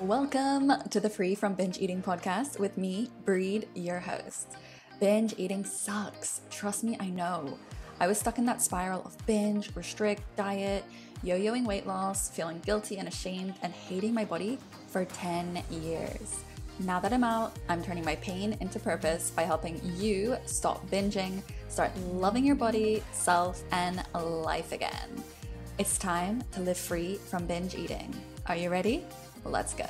Welcome to the Free from Binge Eating podcast with me, Brid, your host. Binge eating sucks. Trust me, I know. I was stuck in that spiral of binge, restrict, diet, yo yoing weight loss, feeling guilty and ashamed, and hating my body for 10 years. Now that I'm out, I'm turning my pain into purpose by helping you stop binging, start loving your body, self, and life again. It's time to live free from binge eating. Are you ready? Let's go.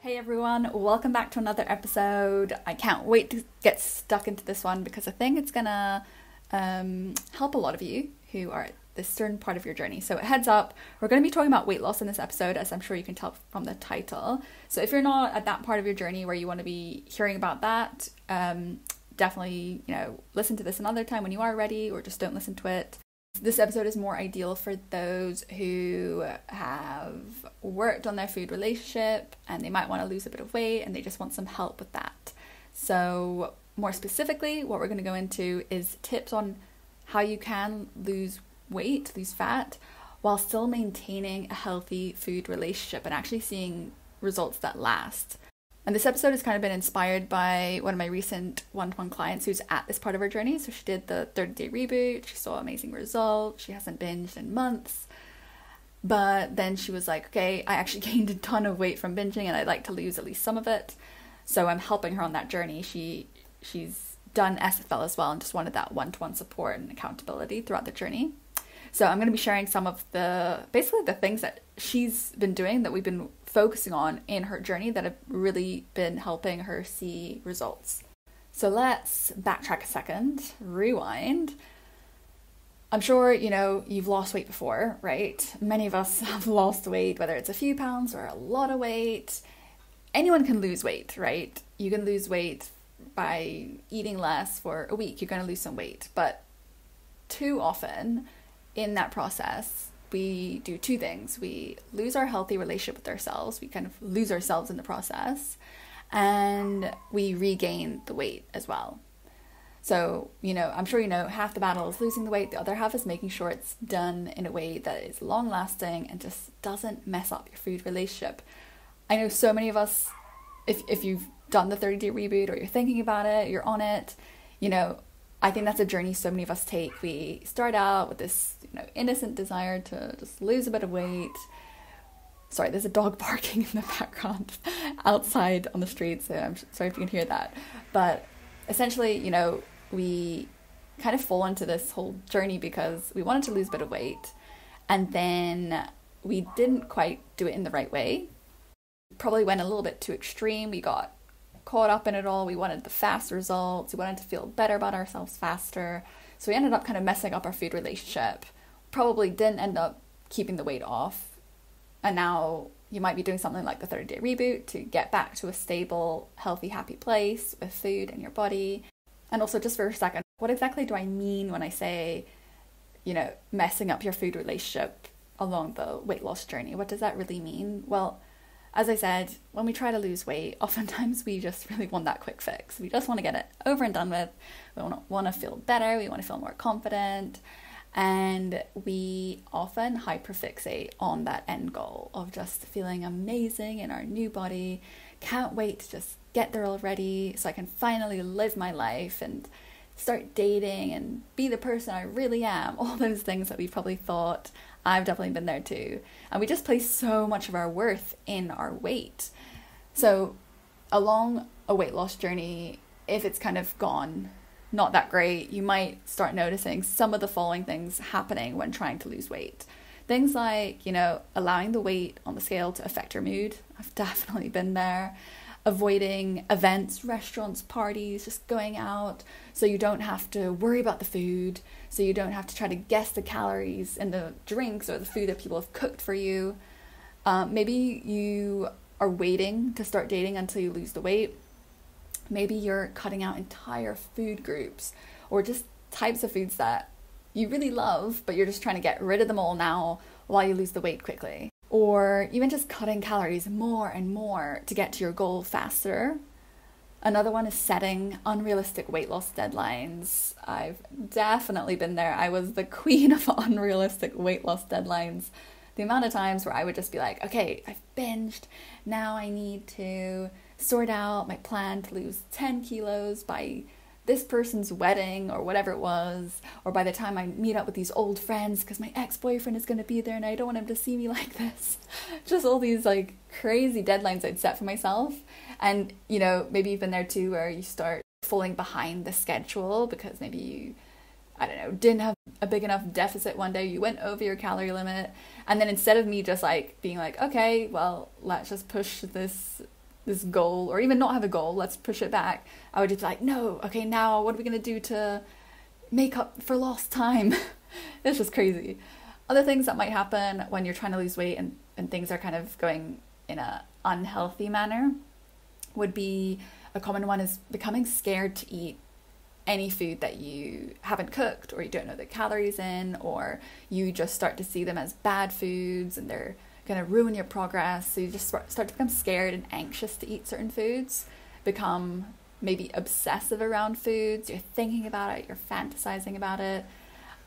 Hey everyone, welcome back to another episode. I can't wait to get stuck into this one because I think it's gonna um, help a lot of you who are at this certain part of your journey. So, heads up, we're going to be talking about weight loss in this episode, as I'm sure you can tell from the title. So, if you're not at that part of your journey where you want to be hearing about that, um, definitely, you know, listen to this another time when you are ready, or just don't listen to it. This episode is more ideal for those who have worked on their food relationship and they might want to lose a bit of weight and they just want some help with that. So, more specifically, what we're going to go into is tips on how you can lose weight, lose fat, while still maintaining a healthy food relationship and actually seeing results that last. And this episode has kind of been inspired by one of my recent one to one clients who's at this part of her journey. So she did the 30 day reboot, she saw amazing results, she hasn't binged in months. But then she was like, okay, I actually gained a ton of weight from binging and I'd like to lose at least some of it. So I'm helping her on that journey. She she's done SFL as well and just wanted that one to one support and accountability throughout the journey. So I'm going to be sharing some of the basically the things that she's been doing that we've been focusing on in her journey that have really been helping her see results. So let's backtrack a second, rewind. I'm sure you know you've lost weight before, right? Many of us have lost weight, whether it's a few pounds or a lot of weight. Anyone can lose weight, right? You can lose weight by eating less for a week, you're going to lose some weight. But too often in that process, we do two things. We lose our healthy relationship with ourselves, we kind of lose ourselves in the process, and we regain the weight as well. So, you know, I'm sure you know half the battle is losing the weight, the other half is making sure it's done in a way that is long lasting and just doesn't mess up your food relationship. I know so many of us, if, if you've done the 30 day reboot or you're thinking about it, you're on it, you know, I think that's a journey so many of us take. We start out with this, you know, innocent desire to just lose a bit of weight. Sorry, there's a dog barking in the background outside on the street, so I'm sorry if you can hear that. But essentially, you know, we kind of fall into this whole journey because we wanted to lose a bit of weight and then we didn't quite do it in the right way. Probably went a little bit too extreme. We got caught up in it all. We wanted the fast results. We wanted to feel better about ourselves faster. So we ended up kind of messing up our food relationship. Probably didn't end up keeping the weight off. And now you might be doing something like the 30 day reboot to get back to a stable, healthy, happy place with food and your body. And also, just for a second, what exactly do I mean when I say, you know, messing up your food relationship along the weight loss journey? What does that really mean? Well, as I said, when we try to lose weight, oftentimes we just really want that quick fix. We just want to get it over and done with. We want to feel better, we want to feel more confident, and we often hyperfixate on that end goal of just feeling amazing in our new body. Can't wait to just get there already so I can finally live my life and start dating and be the person I really am. All those things that we probably thought I've definitely been there too. And we just place so much of our worth in our weight. So, along a weight loss journey, if it's kind of gone not that great, you might start noticing some of the following things happening when trying to lose weight. Things like, you know, allowing the weight on the scale to affect your mood. I've definitely been there avoiding events, restaurants, parties, just going out so you don't have to worry about the food, so you don't have to try to guess the calories in the drinks or the food that people have cooked for you. Um, maybe you are waiting to start dating until you lose the weight. Maybe you're cutting out entire food groups or just types of foods that you really love, but you're just trying to get rid of them all now while you lose the weight quickly or even just cutting calories more and more to get to your goal faster. Another one is setting unrealistic weight loss deadlines. I've definitely been there. I was the queen of unrealistic weight loss deadlines. the amount of times where I would just be like, okay, I've binged. Now I need to sort out my plan to lose 10 kilos by this person's wedding or whatever it was, or by the time I meet up with these old friends because my ex boyfriend is going to be there and I don't want him to see me like this. Just all these like crazy deadlines I'd set for myself. And, you know, maybe you've been there too where you start falling behind the schedule because maybe you, I don't know, didn't have a big enough deficit one day, you went over your calorie limit. And then instead of me just like being like, okay, well, let's just push this this goal or even not have a goal let's push it back. I would just be like no okay now what are we going to do to make up for lost time? It's just crazy. Other things that might happen when you're trying to lose weight and, and things are kind of going in a unhealthy manner would be a common one is becoming scared to eat any food that you haven't cooked or you don't know the calories in or you just start to see them as bad foods and they're going to ruin your progress. So you just start to become scared and anxious to eat certain foods, become maybe obsessive around foods. You're thinking about it, you're fantasizing about it.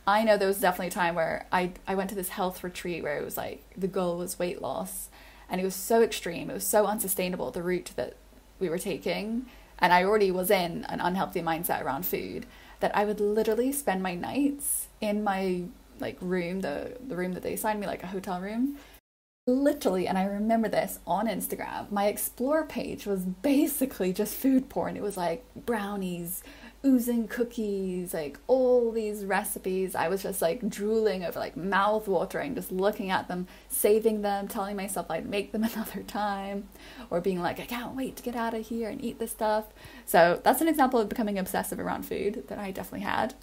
I know there was definitely a time where I, I went to this health retreat where it was like the goal was weight loss and it was so extreme, it was so unsustainable, the route that we were taking. And I already was in an unhealthy mindset around food that I would literally spend my nights in my like room, the the room that they assigned me, like a hotel room, literally, and I remember this on Instagram, my explore page was basically just food porn. It was like brownies, oozing cookies, like all these recipes. I was just like drooling over, like mouth watering, just looking at them, saving them, telling myself I'd make them another time, or being like, I can't wait to get out of here and eat this stuff. So that's an example of becoming obsessive around food that I definitely had.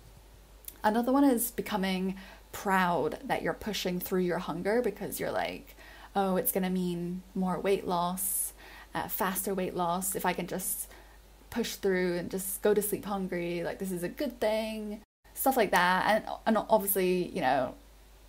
Another one is becoming proud that you're pushing through your hunger because you're like, oh, it's going to mean more weight loss, uh, faster weight loss, if I can just push through and just go to sleep hungry, like this is a good thing, stuff like that. And, and obviously, you know,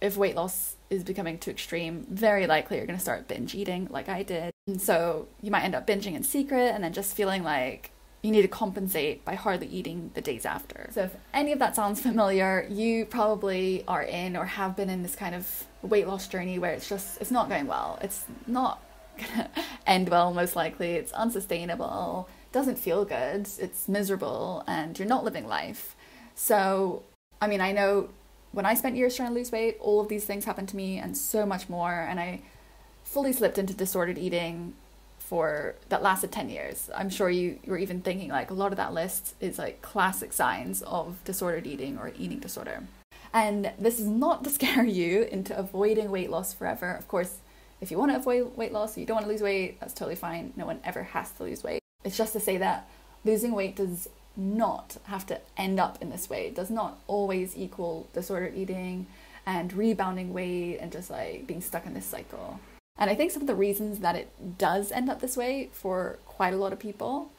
if weight loss is becoming too extreme, very likely you're going to start binge eating like I did. And so you might end up binging in secret and then just feeling like you need to compensate by hardly eating the days after. So if any of that sounds familiar, you probably are in or have been in this kind of weight loss journey where it's just it's not going well. It's not gonna end well most likely. It's unsustainable, doesn't feel good, it's miserable and you're not living life. So I mean I know when I spent years trying to lose weight, all of these things happened to me and so much more and I fully slipped into disordered eating for that lasted 10 years. I'm sure you were even thinking like a lot of that list is like classic signs of disordered eating or eating disorder. And this is not to scare you into avoiding weight loss forever. Of course, if you want to avoid weight loss, you don't want to lose weight, that's totally fine. No one ever has to lose weight. It's just to say that losing weight does not have to end up in this way. It does not always equal disordered eating and rebounding weight and just like being stuck in this cycle. And I think some of the reasons that it does end up this way for quite a lot of people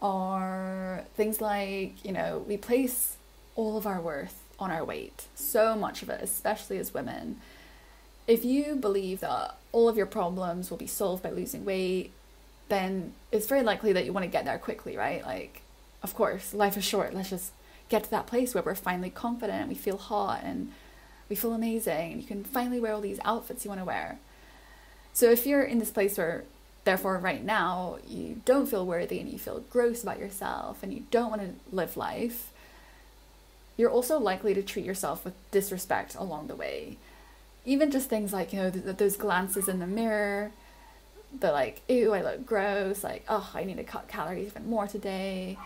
are things like, you know, we place all of our worth on our weight, so much of it, especially as women. If you believe that all of your problems will be solved by losing weight, then it's very likely that you want to get there quickly, right? Like, of course, life is short. Let's just get to that place where we're finally confident and we feel hot and we feel amazing and you can finally wear all these outfits you want to wear. So if you're in this place where, therefore, right now, you don't feel worthy and you feel gross about yourself and you don't want to live life, you're also likely to treat yourself with disrespect along the way. Even just things like, you know, th- those glances in the mirror, the like, ew, I look gross, like, oh, I need to cut calories even more today.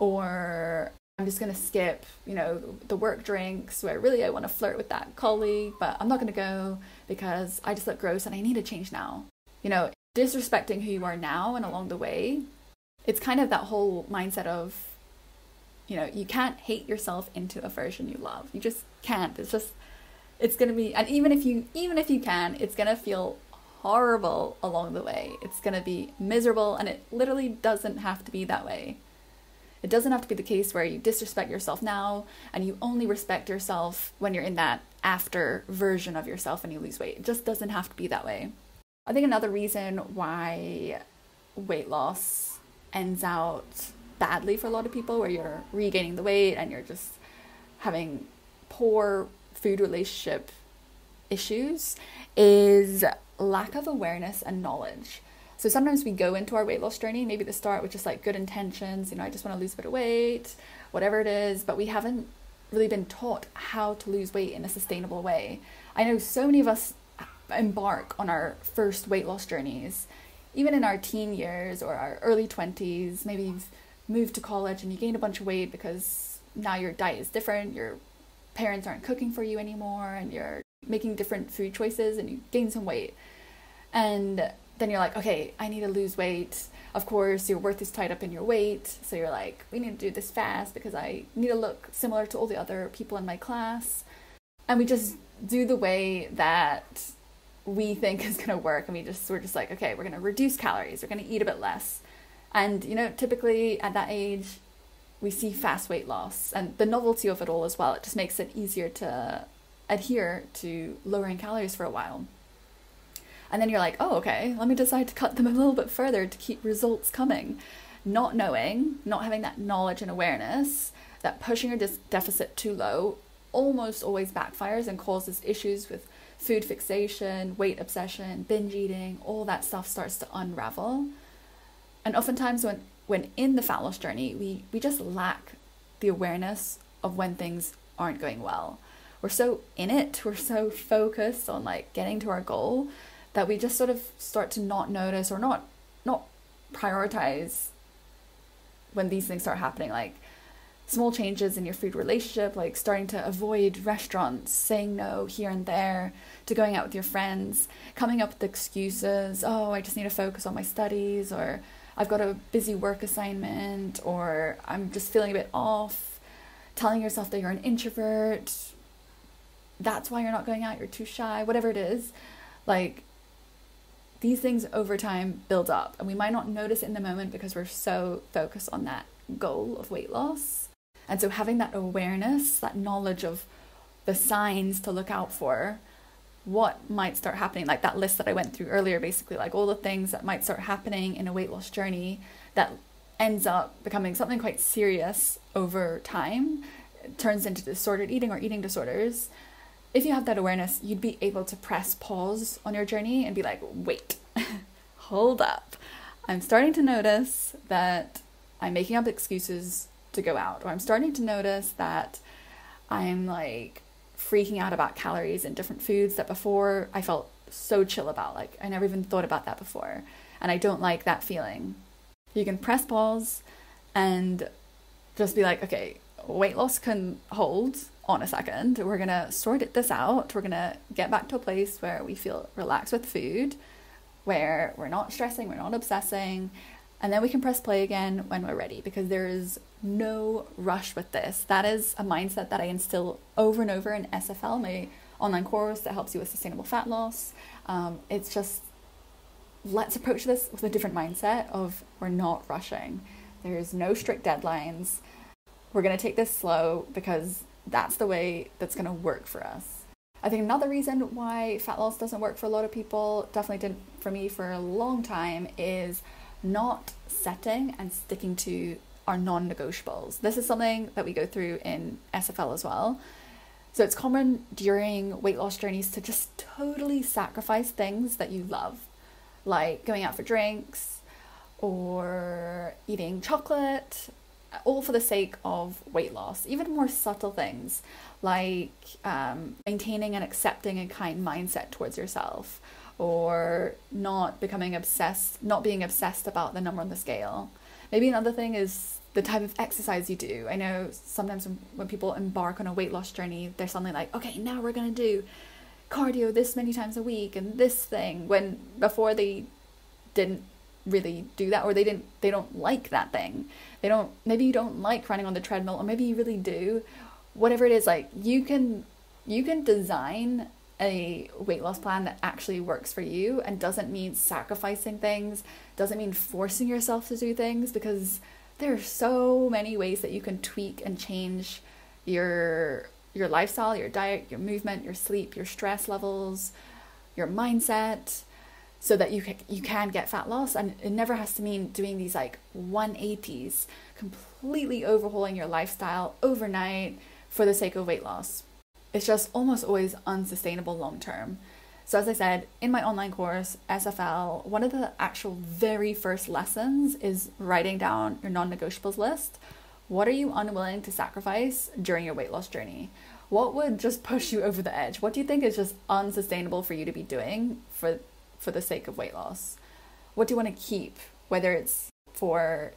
Or I'm just going to skip, you know, the work drinks where really I want to flirt with that colleague, but I'm not going to go because I just look gross and I need to change now. You know, disrespecting who you are now and along the way, it's kind of that whole mindset of, you know, you can't hate yourself into a version you love. You just can't. It's just, it's going to be, and even if you, even if you can, it's going to feel horrible along the way. It's going to be miserable and it literally doesn't have to be that way. It doesn't have to be the case where you disrespect yourself now and you only respect yourself when you're in that after version of yourself and you lose weight. It just doesn't have to be that way. I think another reason why weight loss ends out badly for a lot of people, where you're regaining the weight and you're just having poor food relationship issues is lack of awareness and knowledge. So sometimes we go into our weight loss journey, maybe the start with just like good intentions, you know, I just want to lose a bit of weight, whatever it is, but we haven't really been taught how to lose weight in a sustainable way. I know so many of us embark on our first weight loss journeys, even in our teen years or our early 20s. Maybe you've moved to college and you gained a bunch of weight because now your diet is different, your parents aren't cooking for you anymore, and you're making different food choices and you gain some weight. And then you're like, okay, I need to lose weight. Of course, your worth is tied up in your weight. So you're like, we need to do this fast because I need to look similar to all the other people in my class. And we just do the way that we think is going to work. And we just, we're just like, okay, we're going to reduce calories. We're going to eat a bit less. And, you know, typically at that age, we see fast weight loss and the novelty of it all as well. It just makes it easier to adhere to lowering calories for a while. And then you're like, oh, okay, let me decide to cut them a little bit further to keep results coming. Not knowing, not having that knowledge and awareness that pushing your deficit too low almost always backfires and causes issues with food fixation, weight obsession, binge eating, all that stuff starts to unravel. And oftentimes when when in the fat loss journey, we we just lack the awareness of when things aren't going well. We're so in it, we're so focused on like getting to our goal that we just sort of start to not notice or not not prioritize when these things start happening like small changes in your food relationship like starting to avoid restaurants saying no here and there to going out with your friends coming up with excuses oh i just need to focus on my studies or i've got a busy work assignment or i'm just feeling a bit off telling yourself that you're an introvert that's why you're not going out you're too shy whatever it is. Like these things over time build up and we might not notice in the moment because we're so focused on that goal of weight loss. And so having that awareness, that knowledge of the signs to look out for, what might start happening, like that list that I went through earlier, basically, like all the things that might start happening in a weight loss journey that ends up becoming something quite serious over time, it turns into disordered eating or eating disorders if you have that awareness, you'd be able to press pause on your journey and be like, wait, hold up. I'm starting to notice that I'm making up excuses to go out, or I'm starting to notice that I'm like freaking out about calories and different foods that before I felt so chill about. Like, I never even thought about that before. And I don't like that feeling. You can press pause and just be like, okay, weight loss can hold on a second. We're going to sort it this out. We're going to get back to a place where we feel relaxed with food, where we're not stressing, we're not obsessing, and then we can press play again when we're ready because there is no rush with this. That is a mindset that I instill over and over in SFL, my online course that helps you with sustainable fat loss. Um, it's just let's approach this with a different mindset of we're not rushing. There's no strict deadlines. We're going to take this slow because that's the way that's going to work for us. I think another reason why fat loss doesn't work for a lot of people, definitely didn't for me for a long time, is not setting and sticking to our non negotiables. This is something that we go through in SFL as well. So it's common during weight loss journeys to just totally sacrifice things that you love, like going out for drinks or eating chocolate all for the sake of weight loss, even more subtle things like um, maintaining and accepting a kind mindset towards yourself or not becoming obsessed, not being obsessed about the number on the scale. Maybe another thing is the type of exercise you do. I know sometimes when, when people embark on a weight loss journey, they're suddenly like, okay, now we're going to do cardio this many times a week and this thing when before they didn't really do that or they didn't they don't like that thing. They don't maybe you don't like running on the treadmill or maybe you really do. Whatever it is like you can you can design a weight loss plan that actually works for you and doesn't mean sacrificing things doesn't mean forcing yourself to do things because there are so many ways that you can tweak and change your your lifestyle your diet your movement your sleep your stress levels your mindset so that you can, you can get fat loss and it never has to mean doing these like 180s completely overhauling your lifestyle overnight for the sake of weight loss it's just almost always unsustainable long term. So, as I said, in my online course, SFL, one of the actual very first lessons is writing down your non negotiables list. What are you unwilling to sacrifice during your weight loss journey? What would just push you over the edge? What do you think is just unsustainable for you to be doing for, for the sake of weight loss? What do you want to keep, whether it's for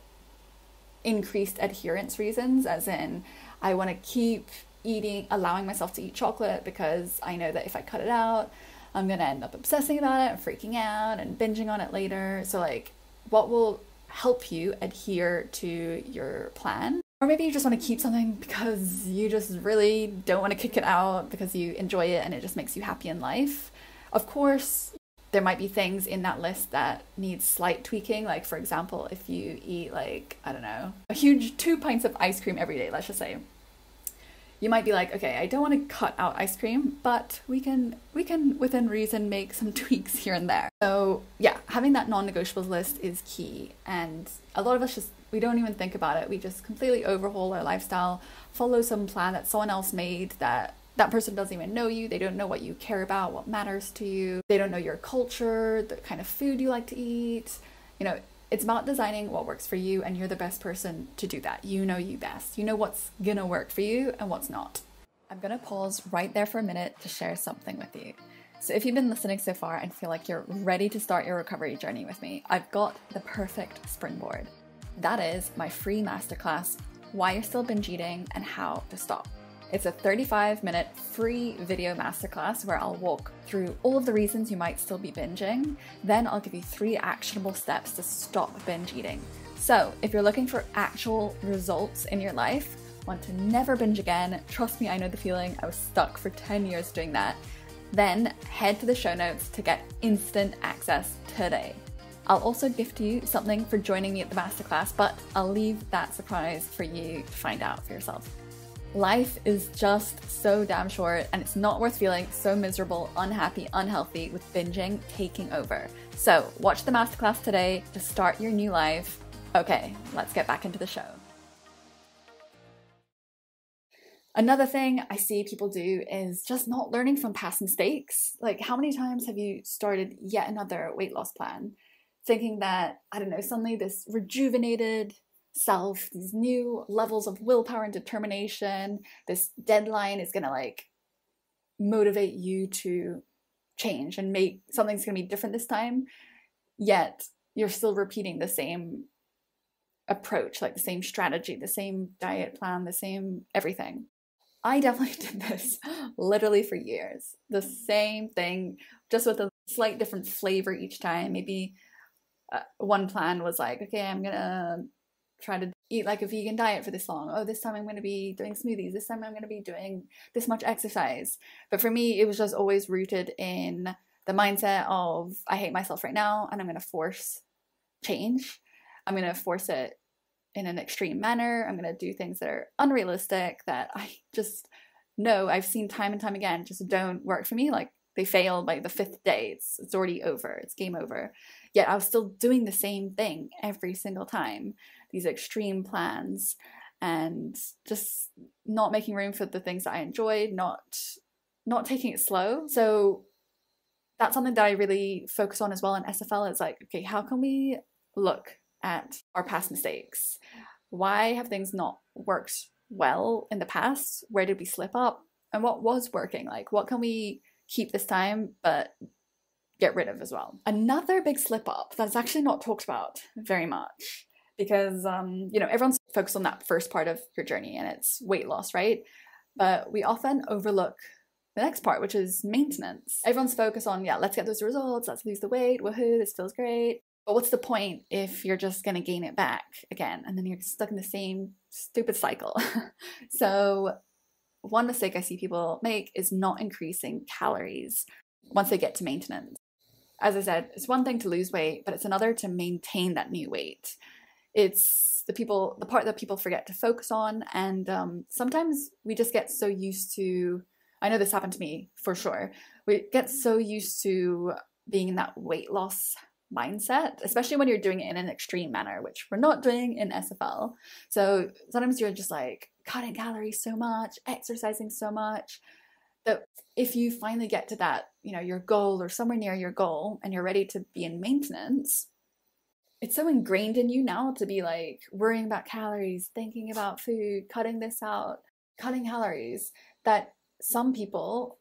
increased adherence reasons, as in, I want to keep eating, allowing myself to eat chocolate because I know that if I cut it out, I'm gonna end up obsessing about it and freaking out and binging on it later. So, like, what will help you adhere to your plan? Or maybe you just want to keep something because you just really don't want to kick it out because you enjoy it and it just makes you happy in life. Of course, there might be things in that list that need slight tweaking. Like, for example, if you eat, like, I don't know, a huge two pints of ice cream every day, let's just say, you might be like, okay, I don't want to cut out ice cream, but we can we can within reason make some tweaks here and there. So yeah, having that non-negotiables list is key. And a lot of us just we don't even think about it. We just completely overhaul our lifestyle, follow some plan that someone else made that that person doesn't even know you. They don't know what you care about, what matters to you. They don't know your culture, the kind of food you like to eat. You know, it's about designing what works for you, and you're the best person to do that. You know you best. You know what's gonna work for you and what's not. I'm gonna pause right there for a minute to share something with you. So, if you've been listening so far and feel like you're ready to start your recovery journey with me, I've got the perfect springboard. That is my free masterclass Why You're Still Binge Eating and How to Stop. It's a 35 minute free video masterclass where I'll walk through all of the reasons you might still be binging. Then I'll give you three actionable steps to stop binge eating. So, if you're looking for actual results in your life, want to never binge again, trust me, I know the feeling. I was stuck for 10 years doing that. Then head to the show notes to get instant access today. I'll also gift you something for joining me at the masterclass, but I'll leave that surprise for you to find out for yourself. Life is just so damn short, and it's not worth feeling so miserable, unhappy, unhealthy with binging taking over. So, watch the masterclass today to start your new life. Okay, let's get back into the show. Another thing I see people do is just not learning from past mistakes. Like, how many times have you started yet another weight loss plan thinking that, I don't know, suddenly this rejuvenated, self, these new levels of willpower and determination. This deadline is going to like motivate you to change and make something's going to be different this time. Yet you're still repeating the same approach, like the same strategy, the same diet plan, the same everything. I definitely did this literally for years. The same thing, just with a slight different flavor each time. Maybe uh, one plan was like, okay, I'm gonna try to eat like a vegan diet for this long. Oh, this time I'm going to be doing smoothies. This time I'm going to be doing this much exercise. But for me, it was just always rooted in the mindset of I hate myself right now and I'm going to force change. I'm going to force it in an extreme manner. I'm going to do things that are unrealistic that I just know I've seen time and time again just don't work for me. Like they fail by the fifth day. It's it's already over. It's game over. Yet I was still doing the same thing every single time these extreme plans and just not making room for the things that I enjoyed, not not taking it slow. So that's something that I really focus on as well in SFL. It's like, okay, how can we look at our past mistakes? Why have things not worked well in the past? Where did we slip up? And what was working? Like, what can we keep this time, but get rid of as well? Another big slip up that's actually not talked about very much because um, you know everyone's focused on that first part of your journey and it's weight loss, right? But we often overlook the next part, which is maintenance. Everyone's focused on yeah, let's get those results, let's lose the weight, woohoo, this feels great. But what's the point if you're just gonna gain it back again and then you're stuck in the same stupid cycle? so one mistake I see people make is not increasing calories once they get to maintenance. As I said, it's one thing to lose weight, but it's another to maintain that new weight it's the people the part that people forget to focus on and um, sometimes we just get so used to i know this happened to me for sure we get so used to being in that weight loss mindset especially when you're doing it in an extreme manner which we're not doing in SFL so sometimes you're just like cutting calories so much exercising so much that if you finally get to that, you know, your goal or somewhere near your goal and you're ready to be in maintenance, it's so ingrained in you now to be like worrying about calories, thinking about food, cutting this out, cutting calories, that some people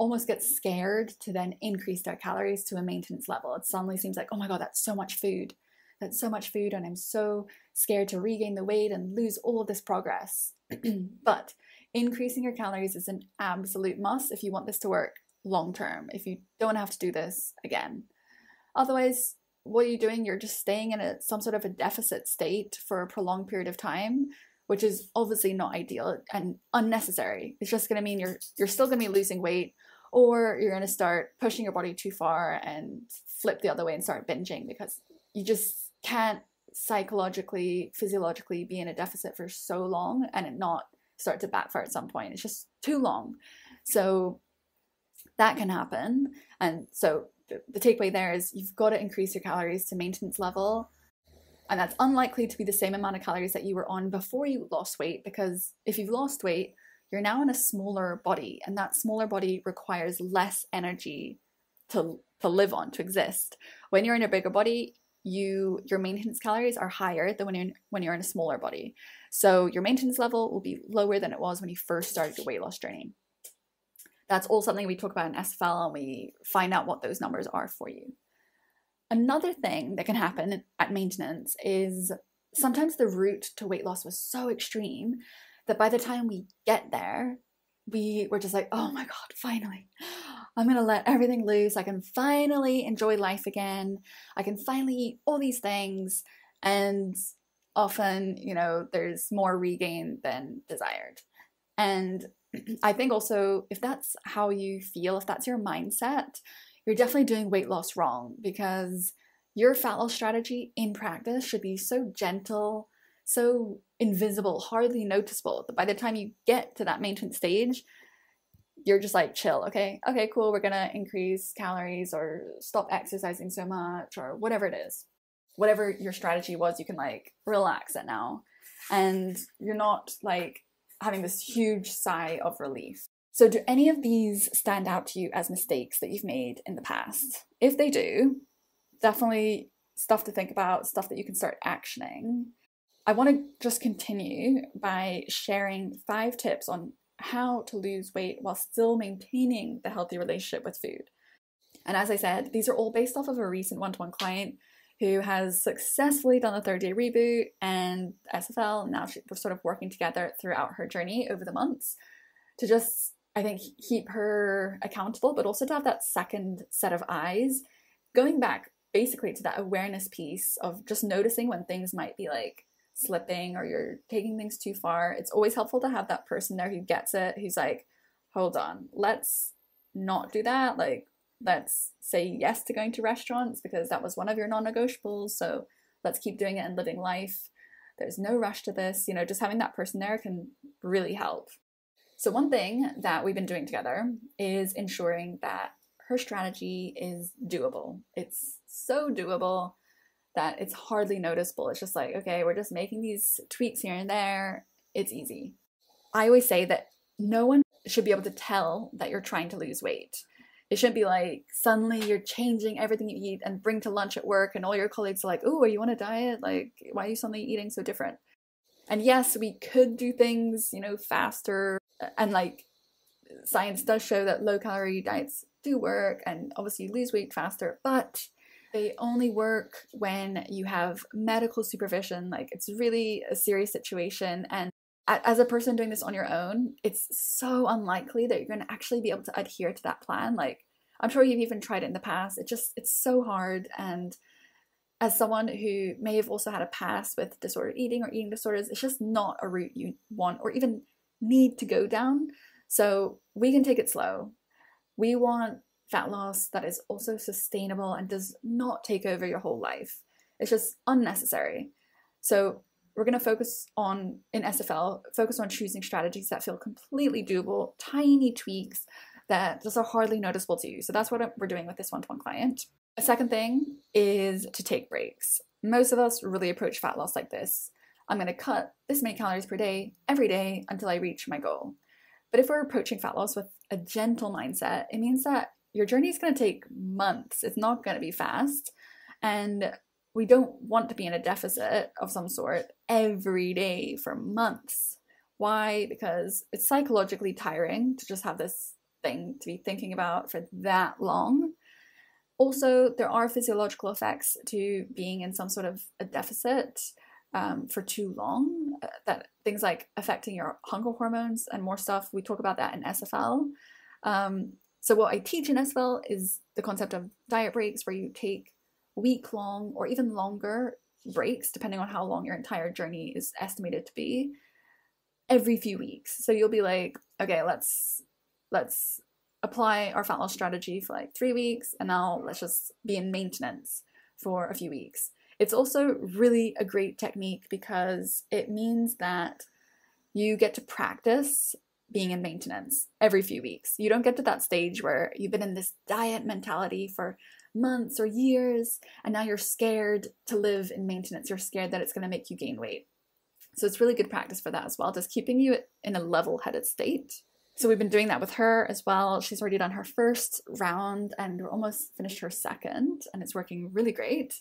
almost get scared to then increase their calories to a maintenance level. It suddenly seems like, oh my God, that's so much food. That's so much food, and I'm so scared to regain the weight and lose all of this progress. but increasing your calories is an absolute must if you want this to work long term, if you don't have to do this again. Otherwise, what are you doing? You're just staying in a, some sort of a deficit state for a prolonged period of time, which is obviously not ideal and unnecessary. It's just going to mean you're you're still going to be losing weight, or you're going to start pushing your body too far and flip the other way and start binging because you just can't psychologically, physiologically be in a deficit for so long and it not start to backfire at some point. It's just too long. So that can happen. And so the, the takeaway there is you've got to increase your calories to maintenance level. And that's unlikely to be the same amount of calories that you were on before you lost weight because if you've lost weight, you're now in a smaller body, and that smaller body requires less energy to, to live on, to exist. When you're in a bigger body, you your maintenance calories are higher than when you're when you're in a smaller body. So your maintenance level will be lower than it was when you first started your weight loss journey. That's all something we talk about in SFL and we find out what those numbers are for you. Another thing that can happen at maintenance is sometimes the route to weight loss was so extreme that by the time we get there, we were just like, oh my God, finally, I'm gonna let everything loose. I can finally enjoy life again. I can finally eat all these things. And often, you know, there's more regain than desired. And I think also, if that's how you feel, if that's your mindset, you're definitely doing weight loss wrong because your fat loss strategy in practice should be so gentle, so invisible, hardly noticeable. That by the time you get to that maintenance stage, you're just like chill okay? Okay cool we're gonna increase calories or stop exercising so much or whatever it is. Whatever your strategy was you can like relax it now. And you're not like having this huge sigh of relief. So do any of these stand out to you as mistakes that you've made in the past? If they do definitely stuff to think about stuff that you can start actioning I want to just continue by sharing five tips on how to lose weight while still maintaining the healthy relationship with food. And as I said, these are all based off of a recent one to one client who has successfully done the 30 day reboot and SFL. Now she, we're sort of working together throughout her journey over the months to just, I think, keep her accountable, but also to have that second set of eyes going back basically to that awareness piece of just noticing when things might be like slipping or you're taking things too far, it's always helpful to have that person there who gets it, who's like, hold on, let's not do that. Like, let's say yes to going to restaurants because that was one of your non negotiables. So let's keep doing it and living life. There's no rush to this. You know, just having that person there can really help. So, one thing that we've been doing together is ensuring that her strategy is doable. It's so doable that it's hardly noticeable. It's just like, okay, we're just making these tweaks here and there. It's easy. I always say that no one should be able to tell that you're trying to lose weight. It shouldn't be like suddenly you're changing everything you eat and bring to lunch at work, and all your colleagues are like, oh, are you on a diet? Like, why are you suddenly eating so different? And yes, we could do things, you know, faster. And like, science does show that low calorie diets do work, and obviously you lose weight faster, but they only work when you have medical supervision, like it's really a serious situation. And as a person doing this on your own, it's so unlikely that you're going to actually be able to adhere to that plan. Like, I'm sure you've even tried it in the past. It just, it's so hard. And as someone who may have also had a past with disordered eating or eating disorders, it's just not a route you want or even need to go down. So we can take it slow. We want fat loss that is also sustainable and does not take over your whole life. It's just unnecessary. So we're going to focus on in SFL, focus on choosing strategies that feel completely doable, tiny tweaks that just are hardly noticeable to you. So that's what we're doing with this one-to-one client. A second thing is to take breaks. Most of us really approach fat loss like this. I'm going to cut this many calories per day every day until I reach my goal. But if we're approaching fat loss with a gentle mindset, it means that your journey is going to take months. It's not going to be fast. And we don't want to be in a deficit of some sort every day for months. Why? Because it's psychologically tiring to just have this thing to be thinking about for that long. Also, there are physiological effects to being in some sort of a deficit um, for too long. Uh, that things like affecting your hunger hormones and more stuff. We talk about that in SFL. Um, so what I teach in SFL is the concept of diet breaks, where you take week long or even longer breaks, depending on how long your entire journey is estimated to be, every few weeks. So you'll be like, okay, let's let's apply our fat loss strategy for like three weeks, and now let's just be in maintenance for a few weeks. It's also really a great technique because it means that you get to practice being in maintenance every few weeks. You don't get to that stage where you've been in this diet mentality for months or years, and now you're scared to live in maintenance. You're scared that it's going to make you gain weight. So it's really good practice for that as well, just keeping you in a level headed state. So we've been doing that with her as well. She's already done her first round and we're almost finished her second, and it's working really great.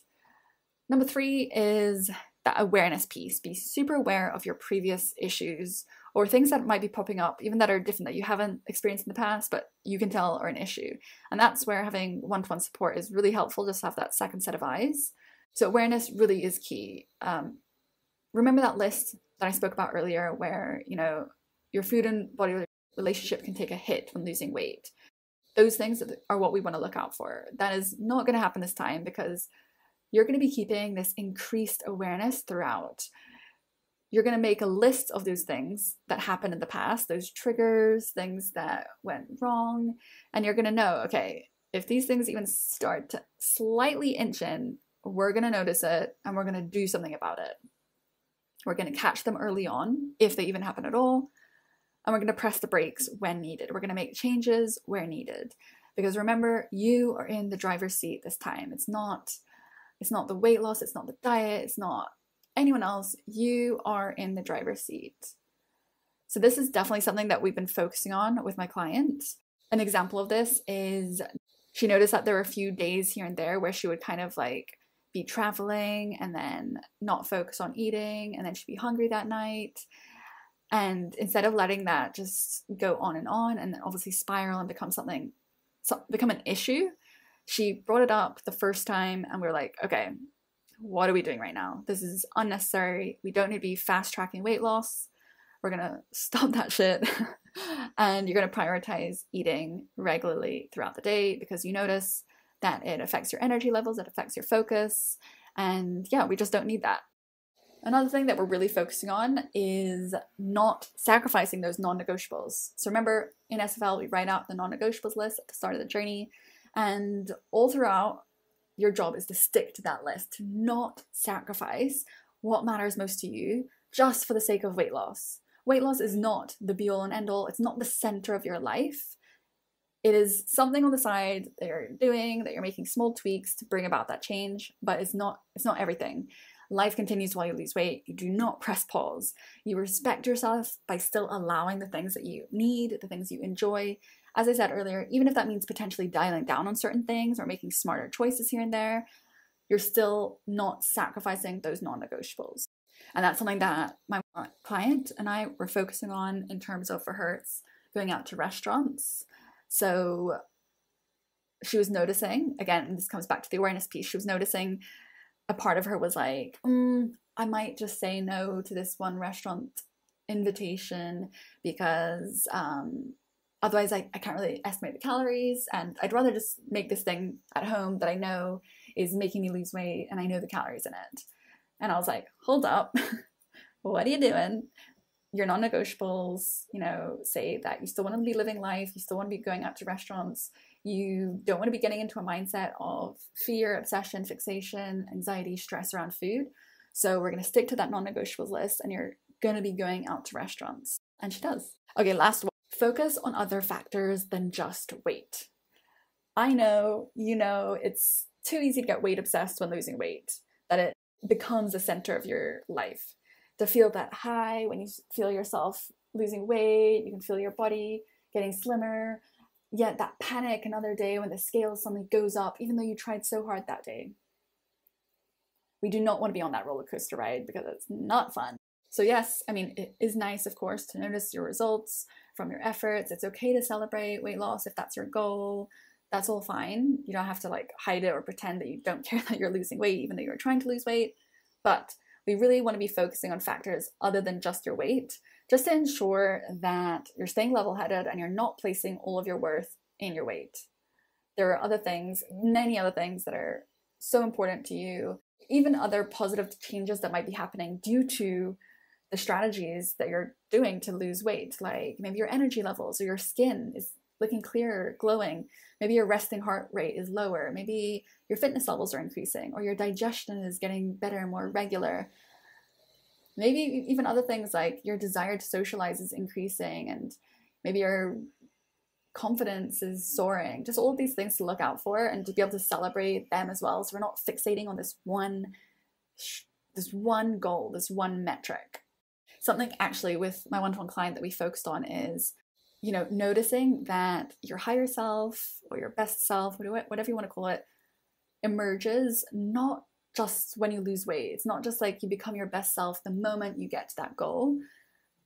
Number three is that awareness piece. Be super aware of your previous issues or things that might be popping up, even that are different that you haven't experienced in the past, but you can tell are an issue. And that's where having one to one support is really helpful, just have that second set of eyes. So, awareness really is key. Um, remember that list that I spoke about earlier, where, you know, your food and body relationship can take a hit when losing weight. Those things are what we want to look out for. That is not going to happen this time because you're going to be keeping this increased awareness throughout you're going to make a list of those things that happened in the past, those triggers, things that went wrong, and you're going to know, okay, if these things even start to slightly inch in, we're going to notice it and we're going to do something about it. We're going to catch them early on, if they even happen at all, and we're going to press the brakes when needed. We're going to make changes where needed. Because remember, you are in the driver's seat this time. It's not it's not the weight loss, it's not the diet, it's not anyone else, you are in the driver's seat. So, this is definitely something that we've been focusing on with my client. An example of this is she noticed that there were a few days here and there where she would kind of like be traveling and then not focus on eating, and then she'd be hungry that night. And instead of letting that just go on and on and then obviously spiral and become something, become an issue, she brought it up the first time and we are like, okay, what are we doing right now? This is unnecessary. We don't need to be fast tracking weight loss. We're going to stop that shit. and you're going to prioritize eating regularly throughout the day because you notice that it affects your energy levels, it affects your focus. And yeah, we just don't need that. Another thing that we're really focusing on is not sacrificing those non negotiables. So remember, in SFL, we write out the non negotiables list at the start of the journey. And all throughout, your job is to stick to that list, to not sacrifice what matters most to you just for the sake of weight loss. Weight loss is not the be all and end all, it's not the center of your life. It is something on the side that you're doing, that you're making small tweaks to bring about that change, but it's not it's not everything. Life continues while you lose weight. You do not press pause. You respect yourself by still allowing the things that you need, the things you enjoy, as I said earlier, even if that means potentially dialing down on certain things or making smarter choices here and there, you're still not sacrificing those non negotiables. And that's something that my client and I were focusing on in terms of for her, going out to restaurants. So she was noticing, again, this comes back to the awareness piece, she was noticing a part of her was like, mm, I might just say no to this one restaurant invitation because um, otherwise I, I can't really estimate the calories and I'd rather just make this thing at home that I know is making me lose weight and I know the calories in it. And I was like, hold up, what are you doing? Your non negotiables, you know, say that you still want to be living life, you still want to be going out to restaurants, you don't want to be getting into a mindset of fear, obsession, fixation, anxiety, stress around food. So we're going to stick to that non negotiables list and you're going to be going out to restaurants. And she does. Okay, last one focus on other factors than just weight. I know, you know, it's too easy to get weight obsessed when losing weight, that it becomes the center of your life. To feel that high when you feel yourself losing weight, you can feel your body getting slimmer, yet that panic another day when the scale suddenly goes up, even though you tried so hard that day. We do not want to be on that roller coaster ride because it's not fun. So, yes, I mean, it is nice, of course, to notice your results from your efforts. It's okay to celebrate weight loss if that's your goal. That's all fine. You don't have to like hide it or pretend that you don't care that you're losing weight, even though you're trying to lose weight. But we really want to be focusing on factors other than just your weight, just to ensure that you're staying level headed and you're not placing all of your worth in your weight. There are other things, many other things that are so important to you, even other positive changes that might be happening due to the strategies that you're doing to lose weight, like maybe your energy levels or your skin is looking clearer, glowing. Maybe your resting heart rate is lower. Maybe your fitness levels are increasing, or your digestion is getting better and more regular. Maybe even other things like your desire to socialize is increasing, and maybe your confidence is soaring. Just all these things to look out for and to be able to celebrate them as well. So we're not fixating on this one, this one goal, this one metric something actually with my one-to-one client that we focused on is you know noticing that your higher self or your best self whatever you want to call it emerges not just when you lose weight. It's not just like you become your best self the moment you get to that goal.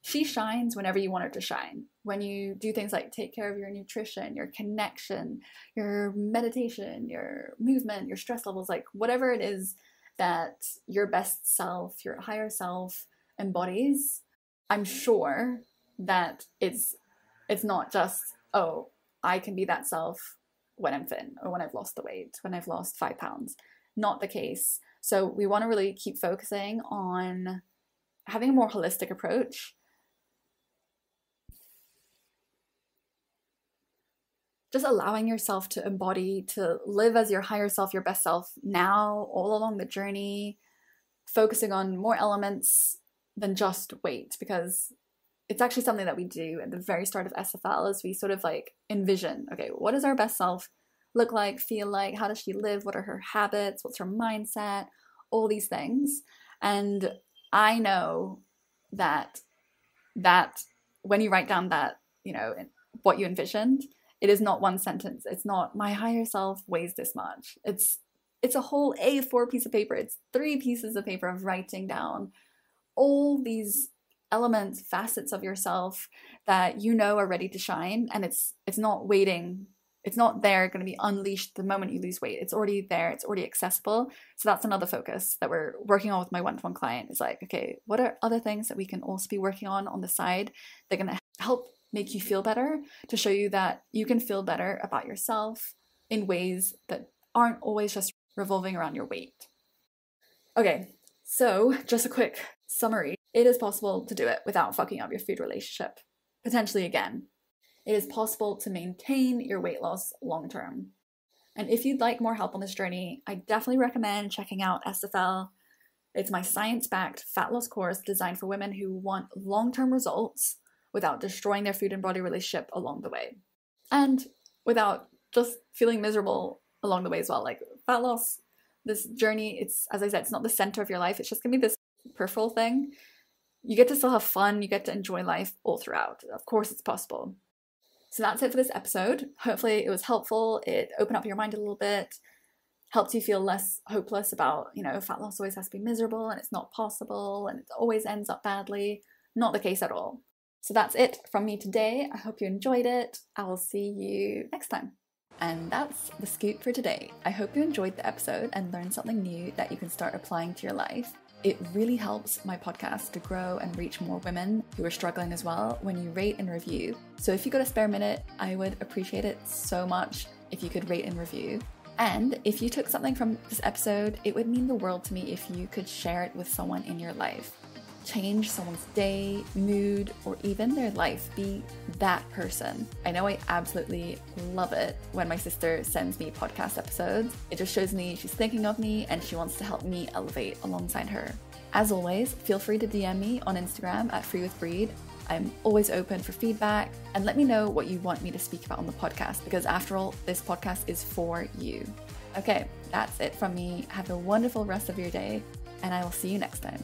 She shines whenever you want her to shine. When you do things like take care of your nutrition your connection your meditation your movement your stress levels like whatever it is that your best self your higher self embodies, I'm sure that it's it's not just oh I can be that self when I'm thin or when I've lost the weight when I've lost five pounds. Not the case. So we want to really keep focusing on having a more holistic approach. Just allowing yourself to embody, to live as your higher self, your best self now, all along the journey, focusing on more elements than just weight because it's actually something that we do at the very start of SFL is we sort of like envision, okay, what does our best self look like, feel like, how does she live, what are her habits, what's her mindset, all these things. And I know that that when you write down that, you know, what you envisioned, it is not one sentence. It's not my higher self weighs this much. It's it's a whole A4 piece of paper. It's three pieces of paper of writing down all these elements facets of yourself that you know are ready to shine and it's it's not waiting it's not there going to be unleashed the moment you lose weight. It's already there it's already accessible. So that's another focus that we're working on with my one-to-one client is like okay what are other things that we can also be working on on the side that are going to help make you feel better to show you that you can feel better about yourself in ways that aren't always just revolving around your weight? Okay so just a quick Summary It is possible to do it without fucking up your food relationship. Potentially again. It is possible to maintain your weight loss long term. And if you'd like more help on this journey, I definitely recommend checking out SFL. It's my science backed fat loss course designed for women who want long term results without destroying their food and body relationship along the way. And without just feeling miserable along the way as well. Like fat loss, this journey, it's, as I said, it's not the center of your life. It's just gonna be this peripheral thing, you get to still have fun, you get to enjoy life all throughout. Of course, it's possible. So that's it for this episode. Hopefully, it was helpful. It opened up your mind a little bit, helped you feel less hopeless about, you know, fat loss always has to be miserable and it's not possible and it always ends up badly. Not the case at all. So that's it from me today. I hope you enjoyed it. I will see you next time. And that's the scoop for today. I hope you enjoyed the episode and learned something new that you can start applying to your life. It really helps my podcast to grow and reach more women who are struggling as well when you rate and review. So if you got a spare minute, I would appreciate it so much if you could rate and review. And if you took something from this episode, it would mean the world to me if you could share it with someone in your life change someone's day, mood, or even their life. Be that person. I know I absolutely love it when my sister sends me podcast episodes. It just shows me she's thinking of me and she wants to help me elevate alongside her. As always, feel free to DM me on Instagram at Free with Brid. I'm always open for feedback and let me know what you want me to speak about on the podcast because, after all, this podcast is for you. Okay, that's it from me. Have a wonderful rest of your day, and I will see you next time.